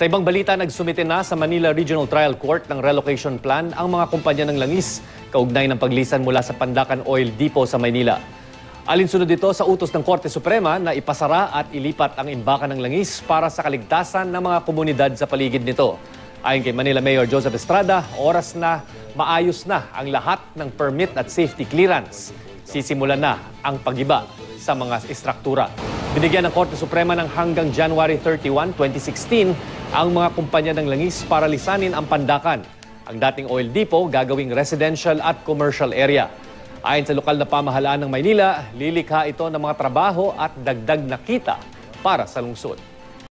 Sa ibang balita, nagsumite na sa Manila Regional Trial Court ng relocation plan ang mga kumpanya ng langis kaugnay ng paglisan mula sa Pandakan Oil Depot sa Maynila. Alinsunod dito sa utos ng Korte Suprema na ipasara at ilipat ang imbakan ng langis para sa kaligtasan ng mga komunidad sa paligid nito. Ayon kay Manila Mayor Joseph Estrada, oras na maayos na ang lahat ng permit at safety clearance. Sisimulan na ang pagiba sa mga istruktura. Binigyan ng Korte Suprema ng hanggang January 31, 2016 ang mga kumpanya ng langis para lisanin ang pandakan. Ang dating oil depot gagawing residential at commercial area. Ayon sa lokal na pamahalaan ng Maynila, lilikha ito ng mga trabaho at dagdag na kita para sa lungsod.